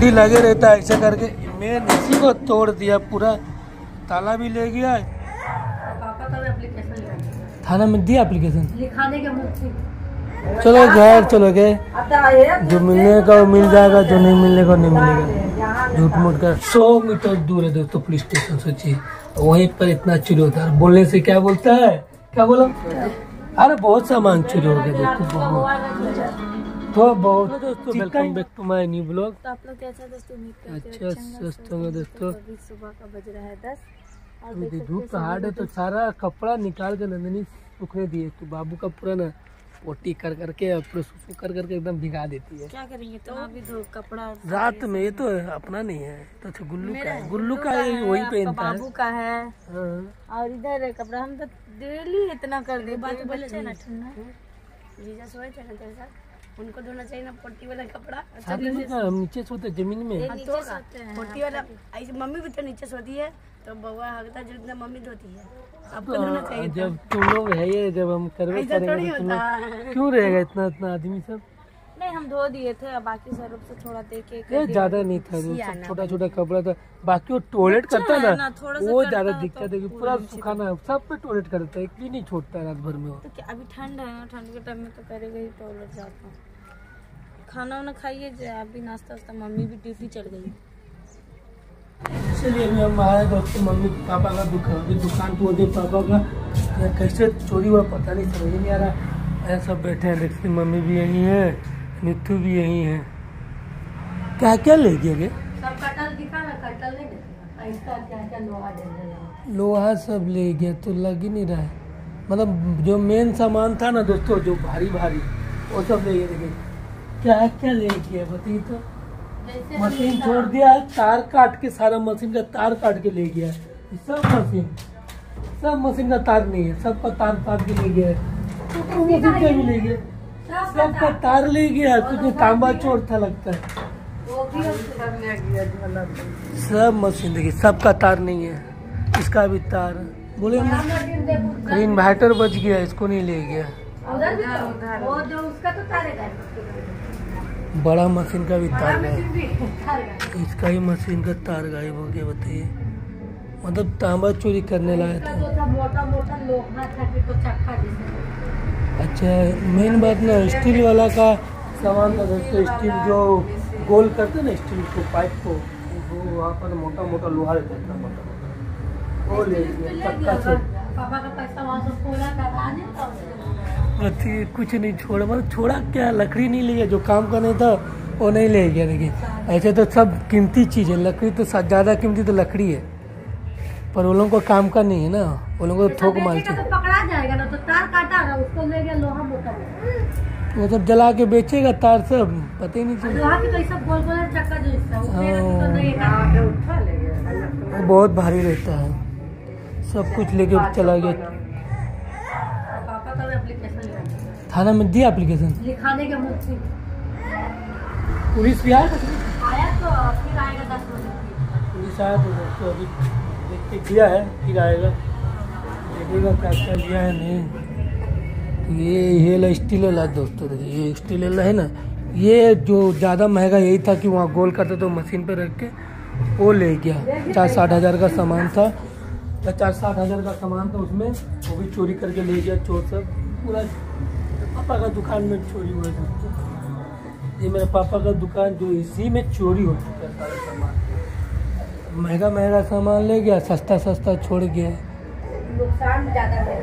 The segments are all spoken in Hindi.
कुंडी लगे रहता है ऐसा करके मेन इसी को तोड़ दिया पूरा ताला भी ले गया। थाना में दिया एप्लीकेशन लिखाने के मुझसे चलो घर चलो गए। जो मिलने का वो मिल जाएगा जो नहीं मिलने का नहीं मिलेगा। झूठ मूठ कर। सौ मीटर दूर है दोस्तों पुलिस स्टेशन सोचिए। वहीं पर इतना चोरी होता है। बोलने से क्या बोलता है? क्या बोला? अरे बहुत सामान चोरी हो गया दोस्तों तो बहुत दोस्तों welcome back to my new blog तो आप लोग कैसे दोस्तों? उम्मीद करते अच्छा, हो स्वस्थ होंगे दोस्तों। अभी सुबह का बज रहा है दस। और देख धूप हैं तो हार्ड है तो सारा कपड़ा निकाल के नंदनी सूखने दिए तो बाबू का पूरा ना पोटी कर करके और पूरा सूख कर करके एकदम भिगा देती है। क्या करेंगे? तो अभी धूप कपड़ा रात में ये तो अपना नहीं है तो अच्छा गुल्लू का है। गुल्लू का ये वही पहनता है। बाबू का है। हाँ। और इधर है कपड़ा हम तो डेली इतना कर देते हैं बच्चे ना ठंडा। जीजा सोए थे ना तेरे साथ? उनको धोना चाहिए ना पट्टी वाला कपड़ा। हम नीचे सोते ज़मीन में? नीचे पट्टी वाला ऐसे मम्मी भी तो नीचे सोती है तो बउआ हगता जितना मम्मी धोती है। आपको धोना चाहिए जब तुम लोग है ये जब हम करवे करेंगे तो है क्यों रहेगा इतना इतना आदमी सब? नहीं हम धो दिए थे बाकी स्वरूप से थोड़ा देखे ज़्यादा नहीं था छोटा छोटा कपड़ा था। बाकी वो टॉयलेट करता है ना, ना थोड़ा वो ज़्यादा दिक्कत तो है पूरा सुखाना है। सब पे टॉयलेट करता है एक भी नहीं छोड़ता है रात भर में वो। तो अभी ठंड है ना ठंड के टाइम में तो करेगा ही टॉयलेट जाता हूँ खाना वाना खाइए जे अभी नाश्ता वास्ता मम्मी भी ड्यूटी चल गई। इसलिए अभी हम आए दोस्तों मम्मी पापा का दुकान अभी दुकान तो दे पापा का कैसे चोरी हुआ पता नहीं समझ नहीं आ रहा। ऐसा सब बैठे हैं देखते मम्मी भी यहीं है नित्थू भी यहीं है। क्या क्या ले गए गे? सब कटल दिखा ना कटल नहीं देखा। इसका क्या क्या लोहा सब ले गया तो लग ही नहीं रहा है। मतलब जो मेन सामान था ना दोस्तों जो भारी भारी वो सब ले गए देखिए। क्या क्या ले गया बताइए तो। मशीन छोड़ दिया तार काट के सारा मशीन का तार काट के ले गया सब मशीन सब मशीन का तार नहीं है सबका तार काट के ले गया है। तो मशीन का भी ले गया सबका तार ले गया है कुछ तांबा चोर था लगता है। सब सब मशीन देखिए सबका तार नहीं है इसका भी तार। बोले इन्वर्टर बच गया इसको नहीं ले गया। उधर भी तो वो जो उसका तो तारेगा बड़ा मशीन का भी तार गया भी तारेगा इसका ही मशीन का तार गायब हो गया बताइए। मतलब तांबा चोरी करने लाया था। था था जैसे। अच्छा मेन बात ना स्टील वाला का सामान था दोस्तों स्टील जो गोल करते ना स्टील को पाइप को वो वहाँ पर मोटा मोटा लोहा रहता है मोटा मोटा। वो ले चक्का से। पापा का पैसा वहाँ से करा नहीं अथी कुछ नहीं छोड़ा मतलब छोड़ा क्या लकड़ी नहीं ले गया जो काम का नहीं था वो नहीं ले गया देखिए ऐसे तो सब कीमती चीज़ है लकड़ी तो ज़्यादा कीमती तो लकड़ी है पर वो लोगों को काम का नहीं है ना वो लोगों को थोक माल तो चाहिए पकड़ा जाएगा ना तो तार काटा रहा उसको ले गया लोहा मोटा वो सब जला के बेचेगा तार सब पता ही नहीं चला लोहा की तो ऐसा गोल गोल चक्का जो हिस्सा वो तो हाँ। नहीं है उठा ले गया वो बहुत भारी रहता है सब कुछ लेके चला गया पापा का भी एप्लीकेशन लिखा थाना में दिया एप्लीकेशन लिखाने के मुझसे पुलिस भी आया आया तो फिर आएगा दस बजे। पुलिस आया तो दोस्तों अभी किया है फिर आएगा। देखिएगा क्या क्या लिया है नहीं। तो ये ये स्टील वाला दोस्तों देखिए ये स्टील वाला है ना ये जो ज़्यादा महँगा यही था कि वहाँ गोल करते तो मशीन पे रख के वो ले गया। पचास साठ हज़ार का सामान था। पचास साठ हज़ार का सामान था उसमें वो भी चोरी करके ले गया चोर सब। पूरा पापा का दुकान में चोरी हुआ है ये मेरे पापा का दुकान जो इसी में चोरी हो चुका है सारा सामान। महँगा महँगा सामान ले गया सस्ता सस्ता छोड़ गया। नुकसान ज़्यादा है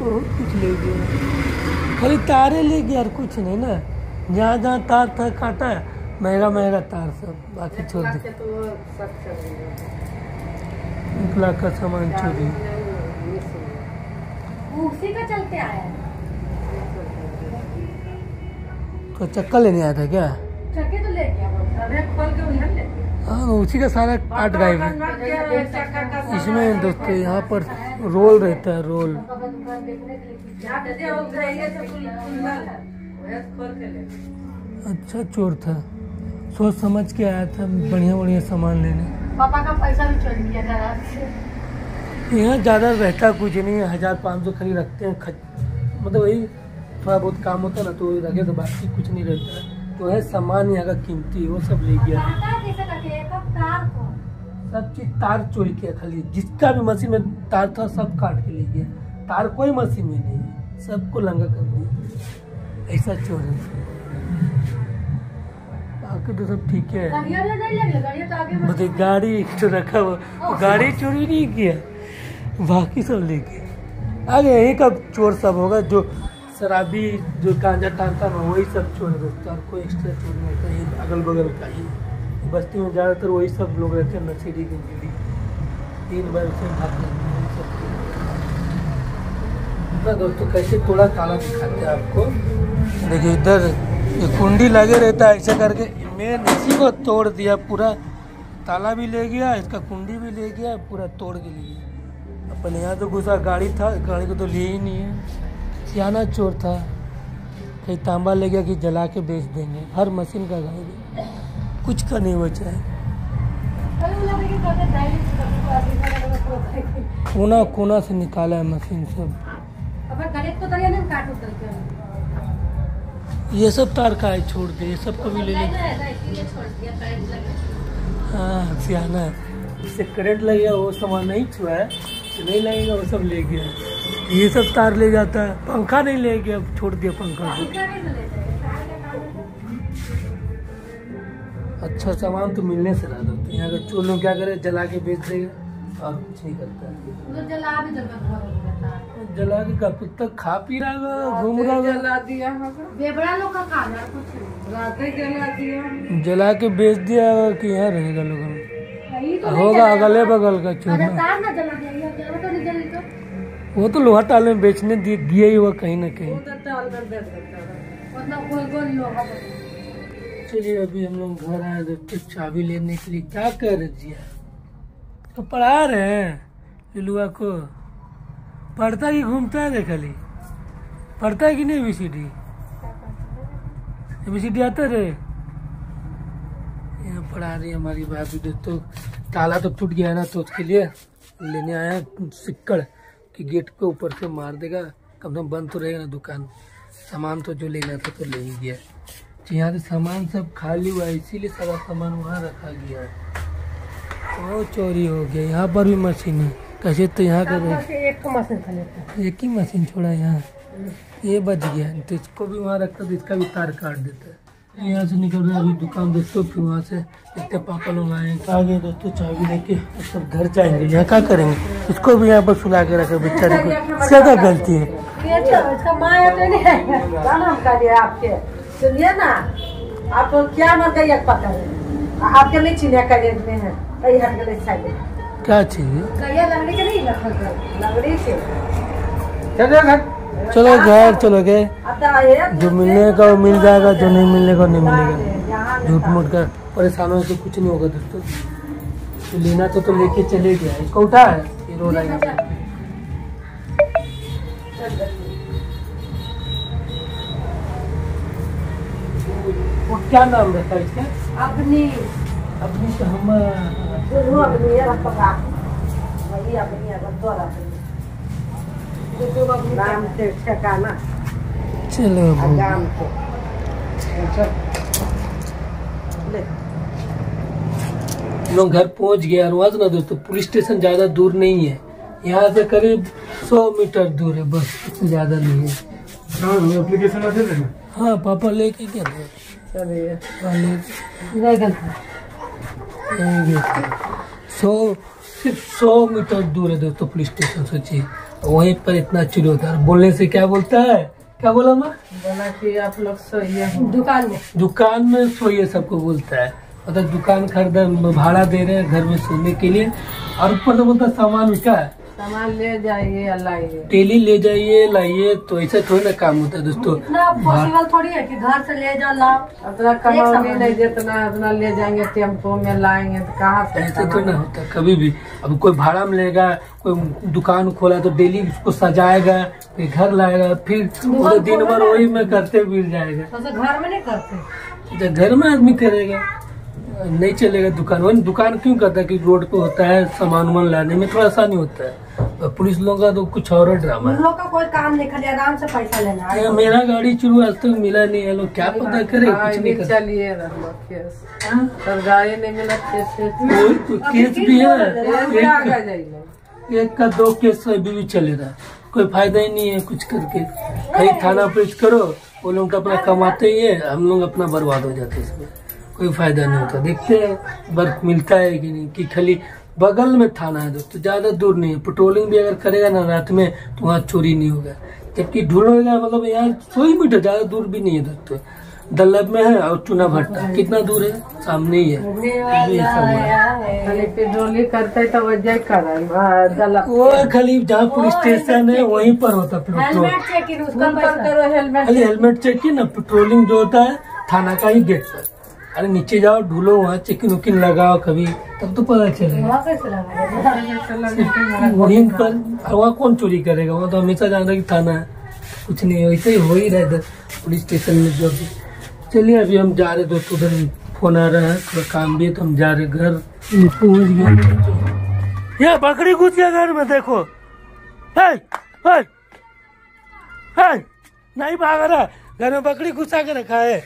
बहुत कुछ ले गया। खाली तारे ले गया और कुछ नहीं ना। जहाँ जहाँ तार था काटा महँगा महँगा तार सब बाकी छोड़ दे। तो एक लाख का सामान चोरी उसी का चलते आया तो चक्का लेने आया था क्या? चक्के तो ले गया हाँ उसी का सारा काट गायब है। इसमें दोस्तों यहाँ पर रोल रहता है रोल। अच्छा चोर था। सोच समझ के आया था बढ़िया बढ़िया सामान लेने। पापा का पैसा भी चोरी किया था यहाँ ज़्यादा रहता कुछ नहीं है हज़ार पाँच सौ खरीद रखते हैं खच मतलब वही थोड़ा बहुत काम होता है ना तो रखे तो बाकी कुछ नहीं रहता है। जो है सामान यहाँ का कीमती वो सब ले गया। सब चीज़ तार चोरी किया खाली जिसका भी मशीन में तार था सब काट के ले गया। तार कोई मशीन में नहीं है सबको लंगा कर दिया। ऐसा चोर है। बाकी तो सब ठीक है। मतलब गाड़ी तो रखा हुआ गाड़ी चोरी नहीं किया। बाकी सब ले गया आगे यही का चोर सब होगा जो शराबी, जो गांजा टानता ना वही सब चोर है दोस्तों, और कोई एक्स्ट्रा चोर नहीं होता, ये अगल बगल का ही बस्ती में ज़्यादातर वही सब लोग रहते हैं नशेड़ी गंजेड़ी तीन बार उसे भाग लेते हैं सब ना दोस्तों, कैसे थोड़ा ताला दिखाते हैं आपको। देखिए, इधर ये कुंडी लगे रहता है, ऐसे करके। मेन इसी को तोड़ दिया, पूरा ताला भी ले गया, इसका कुंडी भी ले गया, पूरा तोड़ के ले गया अपन यहाँ तो घुसा गाड़ी था, गाड़ी को तो लिए ही नहीं है। सियाना चोर था। कहीं तांबा ले गया कि जला के बेच देंगे। हर मशीन का गाड़ी कुछ का नहीं बचा है। कोना कोना से निकाला है मशीन सब। ये सब तार का है, छोड़ दे। ये सब कभी ले हाँ सियाना है। इससे करंट लग गया, वो सामान नहीं छुआ है। नहीं लगेगा वो सब ले गया ये सब तार ले जाता है। पंखा नहीं ले गया छोड़ दिया पंखा को। अच्छा सामान तो मिलने से रहा था। यहाँ का चोर लोग क्या करे जला के बेच देगा। और कुछ नहीं करता है। जला के कब तक खा पी रहा होगा घूम रहा होगा जला दिया बेबड़ा लोग का काम है कुछ ही जला दिया जला के बेच दिया कि यहाँ रहेगा लोग। तो होगा अगले बगल का चोर अरे ना तार ना जला दिया ये जला तो नहीं जली तो वो तो लोहा टाल में बेचने दिए दिया ही हुआ कहीं ना कहीं। लोग चलिए अभी हम लोग घर आए दोस्तों चाबी लेने के लिए क्या कर रहे जिया? तो पढ़ा रहे हैं लिलुआ को। पढ़ता कि घूमता है खाली पढ़ता है कि नहीं B C D B C D आता रे यहाँ पढ़ा रही हमारी भाभी तो ताला तो टूट गया है ना तो उसके लिए लेने आया सिक्कड़। कि गेट के ऊपर से मार देगा कम से कम बंद तो रहेगा ना दुकान। सामान तो जो लेना था तो ले ही गया। तो यहाँ से सामान सब खाली हुआ है इसीलिए सारा सामान वहाँ रखा गया। है वो चोरी हो गया यहाँ पर भी मशीन है। कैसे तो यहाँ का एक मशीन एक ही मशीन छोड़ा यहाँ। ये बच गया तो इसको भी वहाँ रखता तो इसका भी तार काट देता। है यहाँ से निकल रहे हैं अभी दुकान दोस्तों फिर वहाँ से देखते पापा लोग आए आ गए दोस्तों चाबी लेके सब घर जाएँगे। यहाँ क्या करेंगे? इसको भी यहाँ पर सुला के रखे बेचारे को। इसका क्या गलती है। ये तो तो सुनिए ना आप क्या मत पता है? आपके नहीं चिन्ह का में है क्या चाहिए लकड़ी के नहीं लकड़ी से चलो घर। चलो घर चलो गए जो मिलने का वो मिल जाएगा जो नहीं मिलने का नहीं मिलेगा। झूठ मूठ का परेशान से कुछ नहीं होगा दोस्तों। तो लेना तो तो लेके चले गया इसको उठा है। ये रो रहा है वो क्या नाम रहता है इसका? अपनी अपनी तो हम अपनी अपनी चलो हम लोग घर पहुँच गया और वहाँ ना दोस्तों पुलिस स्टेशन ज़्यादा दूर नहीं है। यहाँ से करीब सौ मीटर दूर है बस इससे ज़्यादा नहीं है। एप्लीकेशन हाँ पापा लेके क्या हाँ, सौ सिर्फ़ सौ मीटर दूर है दोस्तों पुलिस स्टेशन सोचिए वहीं पर इतना चुरी होता है। बोलने से क्या बोलता है? क्या बोला माँ? बोला कि आप लोग सोइए। दुकान में। दुकान में सोइए सबको बोलता है। मतलब दुकान खरीद भाड़ा दे रहे हैं घर में सोने के लिए। और ऊपर से बोलता सामान उठा है। सामान ले जाइए लाइए। डेली ले जाइए लाइए तो ऐसा थोड़ी ना काम होता है दोस्तों। इतना पॉसिबल थोड़ी है कि घर से ले जा लाओ। अपना नहीं जितना उतना ले जाएँगे टेंपो में लाएँगे तो कहाँ से ऐसा तो ना होता कभी भी। अब कोई भाड़ा में लेगा कोई दुकान खोला तो डेली उसको सजाएगा फिर घर लाएगा फिर पूरे दिन भर वही में करते मिल जाएगा। तो घर में नहीं करते? तो घर में आदमी करेगा नहीं चलेगा दुकान। वही दुकान क्यों करता है कि रोड पे होता है सामान वामान लाने में थोड़ा आसानी होता है। और पुलिस लोगों का तो कुछ और ड्रामा है। लोग का कोई काम नहीं खाली आराम से पैसा लेना है। मेरा गाड़ी चुरू आज तक मिला नहीं है लोग क्या पता करे कुछ नहीं कर। चलिए केस। गाड़ी नहीं मिला केस तो केस भी है। एक, एक का दो केस अभी भी चले रहा कोई फ़ायदा ही नहीं है कुछ करके। कहीं थाना पुलिस करो वो लोग तो अपना कमाते ही है हम लोग अपना बर्बाद हो जाते हैं इसमें। कोई फ़ायदा नहीं होता। देखते हैं वर्क मिलता है कि नहीं कि खाली बगल में थाना है दोस्तों ज़्यादा दूर नहीं है। पेट्रोलिंग भी अगर करेगा ना रात में तो वहाँ चोरी नहीं होगा। जबकि ढूंढेगा मतलब यहाँ सौ ही मीटर ज़्यादा दूर भी नहीं है दोस्तों। दल्लभ में है और चुना भट्टा। कितना दूर है? सामने ही है। ये खाली पेट्रोली करते तो वो खाली जहाँ पुलिस स्टेशन है वहीं पर होता पेट्रोल हेलमेट चेकिंग चेक की ना पेट्रोलिंग जो होता है थाना का ही गेट पर। अरे नीचे जाओ ढूलो वहाँ चेकिन उकिन लगाओ कभी। तब तो पता चलेगा। वहाँ पर वहाँ कौन चोरी करेगा? वहाँ तो हमेशा जान कि थाना है। कुछ नहीं वैसे ही हो ही रहा इधर पुलिस स्टेशन में जो भी। चलिए अभी हम जा रहे दोस्तों उधर फ़ोन आ रहा है थोड़ा काम भी है तो हम जा रहे घर। पहुँच गए। ये बकरी घुस गया घर में देखो। है, है, है, नहीं भाग रहा। घर में बकरी घुसा के रखा है।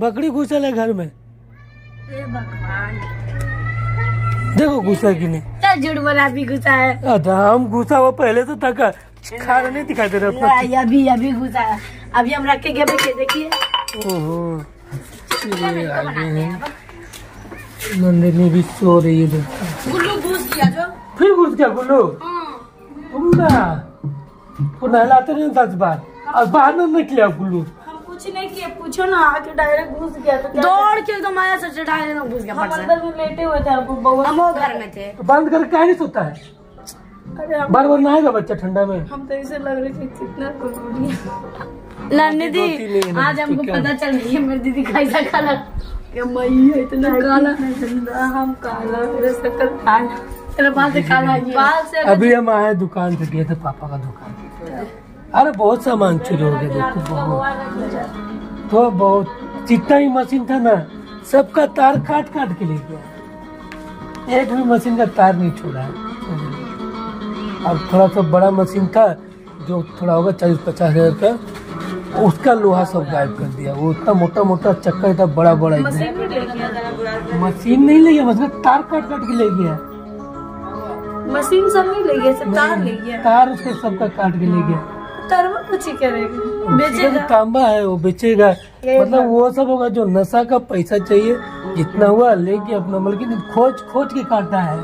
बकरी घुसल है घर में। भगवान। देखो घुसा कि नहीं। झूठ बोला अभी घुसा है। अच्छा हम घुसा हुआ पहले तो तक खा रहा नहीं दिखाई दे रहा अपना अभी अभी घुसा है। अभी हम रख के गए देखिए। ओहो। नंदिनी भी सो रही है गुल्लू घुस गया जो। फिर घुस गया गुल्लू? तुम ना। वो नहलाते नहीं दस बार। और बाहर ना निकले गुल्लू। कुछ नहीं किए पूछो ना आके डायरेक्ट घुस गया तो दौड़ के एकदम आया सच डायरेक्ट घुस गया हम अंदर में लेटे हुए थे हम वो घर में थे। तो बंद करके काहे नहीं सोता है? अरे बार बार नहाएगा बच्चा ठंडा में। हम तो ऐसे लग रहे थे कितना लाने दी है ना, आज हमको पता चल गई है मेरी दीदी कैसा काला। क्या मई है इतना काला। हम काला मेरा शक्ल काला तेरा बाल से काला बाल से अभी हम आए दुकान पे गए थे पापा का दुकान। अरे बहुत सामान चोरी हो गया देखो बहुत तो बहुत जितना ही मशीन था ना सबका तार काट काट के ले गया। एक भी मशीन का तार नहीं छोड़ा है। अब थोड़ा सा बड़ा मशीन था जो थोड़ा होगा चालीस पचास हज़ार का उसका लोहा सब गायब कर दिया। वो इतना मोटा मोटा चक्कर था बड़ा बड़ा मशीन नहीं ले गया मतलब तार काट काट के ले गया। मशीन सब नहीं ले गया सब तार ले गया। तार उसके सबका काट के ले गया। तरवा कुछ ही करेगा। बेचेगा। तो तांबा है वो बेचेगा। मतलब वो सब होगा जो नशा का पैसा चाहिए जितना हुआ लेके अपना मतलब कि खोज खोज के काटा है।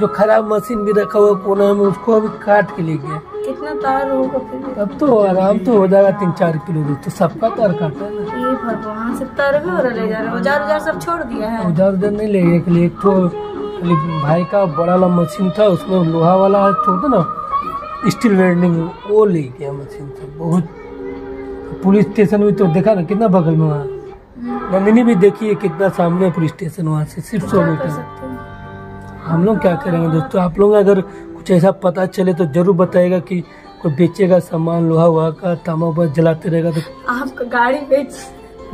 जो खराब मशीन भी रखा हुआ कोना में उसको अभी काट के ले गया कितना तार होगा फिर तब तो आराम तो हो जाएगा तीन चार किलो दूध तो सबका तार काटा है ये भगवान से तरवे और ले जा रहे हो। औज़ार उजार सब छोड़ दिया है। उधर उधर नहीं ले गया एक तो खाली भाई का बड़ा वाला मशीन था उसमें लोहा वाला छोड़ते ना स्टील वेल्डिंग वो ले गया मशीन से बहुत। पुलिस स्टेशन भी तो देखा ना कितना बगल में वहाँ। नंदिनी भी देखी है कितना सामने पुलिस स्टेशन वहाँ से सिर्फ़ सौ मीटर। हम लोग क्या करेंगे दोस्तों आप लोग अगर कुछ ऐसा पता चले तो ज़रूर बताएगा कि कोई बेचेगा सामान लोहा वहा का तामा उमा जलाते रहेगा तो। आपका गाड़ी बेच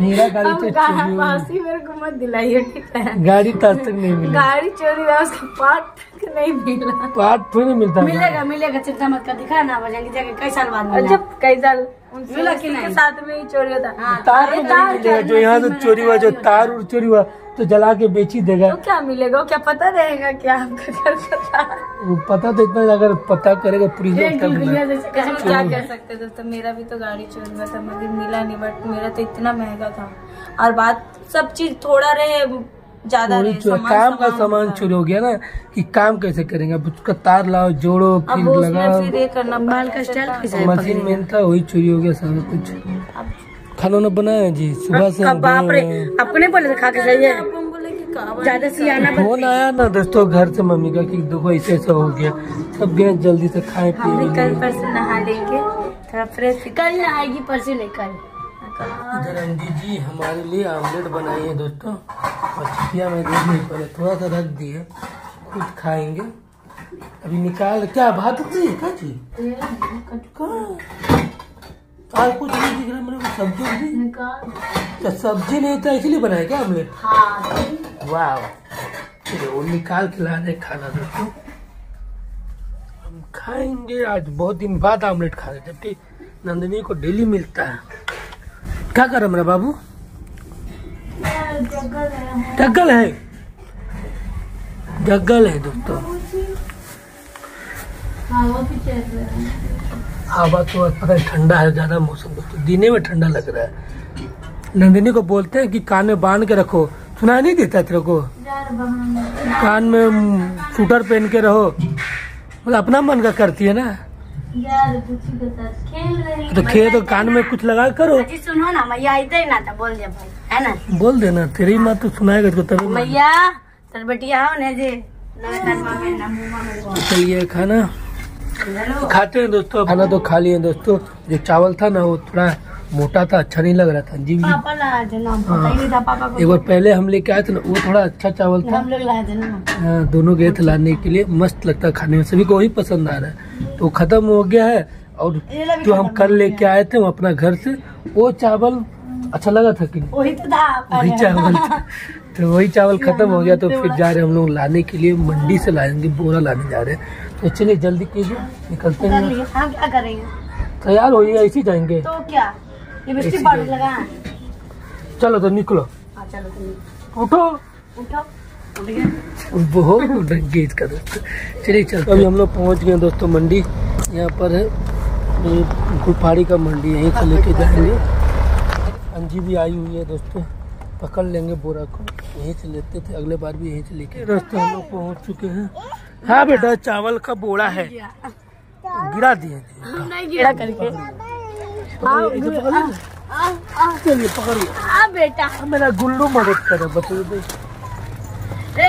मेरा गाड़ी तो चोरी हो। मेरे को मत दिलाइए गाड़ी तो आज तक नहीं मिली। गाड़ी चोरी उसका पार्ट नहीं मिला। पार्ट थोड़ी ना मिलता मिलेगा मिलेगा चिंता मत कर दिखा ना बजाएँगे जाके कई साल बाद मिला। जब कई साल मिला कि नहीं? साथ में ही चोरी होता। तार तो नहीं मिलेगा जो यहाँ से चोरी हुआ जो तार उर चोरी हुआ तो जला के बेच ही देगा। तो क्या मिलेगा? क्या पता रहेगा क्या आपका घर वो पता तो इतना अगर पता करेगा पुलिस क्या कह सकते दोस्तों मेरा भी तो गाड़ी चोरी हुआ था मगर मिला नहीं बट मेरा तो इतना महँगा था। और बात सब चीज़ थोड़ा रहे ज़्यादा काम का सामान होता है। चोरी हो गया ना कि काम कैसे करेंगे? अब उसका तार लाओ जोड़ो फिर लगाओ करना बाल का स्टाइल मशीन मेन था वही चोरी हो गया सारा कुछ। खाना वाना बनाया जी सुबह से हैं। आपको नहीं बोले थे खा के ज़्यादा सियाना फ़ोन आया ना दोस्तों घर से मम्मी का कि देखो ऐसे ऐसा हो गया। सब गए जल्दी से खाए पिए। कल परसों नहा लेंगे थोड़ा फ्रेश कल नहाएगी परसों नहीं कल इधर आंटी जी हमारे लिए आमलेट बनाई है दोस्तों। पछिया में देख नहीं पहले थोड़ा सा रख दिए खुद खाएँगे। अभी निकाल क्या भात उतनी है क्या चीज़? आज कुछ नहीं दिख रहा मेरे को सब्ज़ी उब्जी क्या सब्ज़ी नहीं था इसलिए बनाया क्या आमलेट? वाह। चलिए वो निकाल के ला दे खाना दोस्तों। हम खाएँगे आज बहुत दिन बाद आमलेट खा रहे जबकि नंदिनी को डेली मिलता है। क्या कर मेरा बाबू? जग्गल है। जग्गल है दोस्तों। हवा तो पता है ठंडा है ज़्यादा मौसम दोस्तों। दिने में ठंडा लग रहा है। नंदिनी को बोलते हैं कि कान में बाँध के रखो। सुनाई नहीं देता तेरे को? कान म, स्वेटर पहन के रहो। मतलब अपना मन का करती है ना? तो खेल तो कान में कुछ लगा करो। जी सुनो ना मैया इधर ना था बोल दे भाई है ना? बोल देना तेरी माँ तो सुनाएगा इसको तभी। मैया तर बेटिया हो ने जे। तो चलिए खाना। खाते हैं दोस्तों खाना तो खा लिए दोस्तों। जो चावल था ना वो थोड़ा मोटा था अच्छा नहीं लग रहा था जी पापा लाया थे ना पता ही। नहीं था पापा को। एक बार पहले हम लेके आए थे ना वो थोड़ा अच्छा चावल था। हम लोग लाए थे ना। हाँ, दोनों गए थे लाने के लिए मस्त लगता है खाने में सभी को वही पसंद आ रहा है। तो खत्म हो गया है और जो हम कल लेके आए थे वो अपना घर से वो चावल अच्छा लगा था कि वही तो था वही चावल था। तो वही चावल खत्म हो गया तो फिर जा रहे हम लोग लाने के लिए मंडी से लाएँगे बोरा लाने जा रहे हैं। तो चलिए जल्दी कीजिए निकलते हैं। क्या तैयार होइए ऐसे ही जाएँगे। तो क्या? लिपस्टिक पाउडर लगा चलो तो निकलो। हाँ चलो तुम उठो। उठो। बहुत डंगे इसका दोस्तों चलिए चलते अभी हम लोग पहुँच गए दोस्तों मंडी। यहाँ पर है। गुलपाड़ी का मंडी यहीं से लेके जाएँगे। अंजी भी आई हुई है दोस्तों। पकड़ लेंगे बोरा को। यहीं से लेते थे। अगले बार भी यहीं से लेके। दोस्तों हम लोग पहुँच चुके हैं। हाँ बेटा चावल का बोरा है। गिरा दिए थे नहीं गिरा करके। चलिए पकड़िए हाँ बेटा। मेरा गुल्लू मदद करे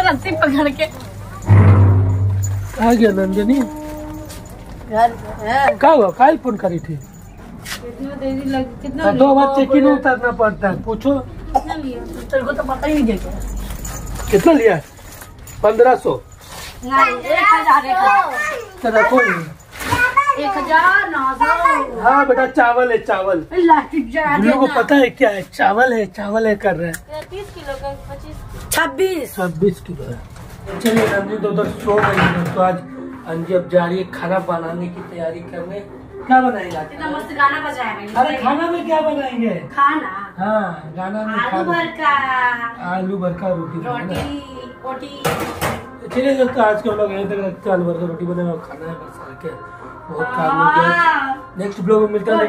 रस्सी पकड़ के। आ गया नंदिनी। क्या हुआ? काल फ़ोन करी थी? कितना देरी लग कितना हाँ, दो बार चेकिंग उतरना पड़ता है। पूछो। कितना लिया? तेरे को तो पता ही नहीं क्या? कितना लिया पंद्रह सौ। नहीं एक हाँ बेटा चावल है चावल। गुल्लू को पता है क्या है? चावल है चावल है कर रहे हैं। तीस किलो का पच्चीस। छब्बीस। छब्बीस किलो है। चलिए नंदी तो उधर सो गई है। तो आज अंजी अब जा रही है खाना बनाने की तैयारी करने। क्या बनाएगा? मस्त गाना अरे खाना में क्या बनाएँगे? खाना। हाँ गाना में आलू खाना। भर का आलू भरका रोटी रोटी रोटी। चलिए दोस्तों आज के हम लोग यहीं तक रखते हैं। आलू भर का रोटी बने और खाना है बस आके बहुत काम हो गया हाँ। नेक्स्ट ब्लॉग में मिलता है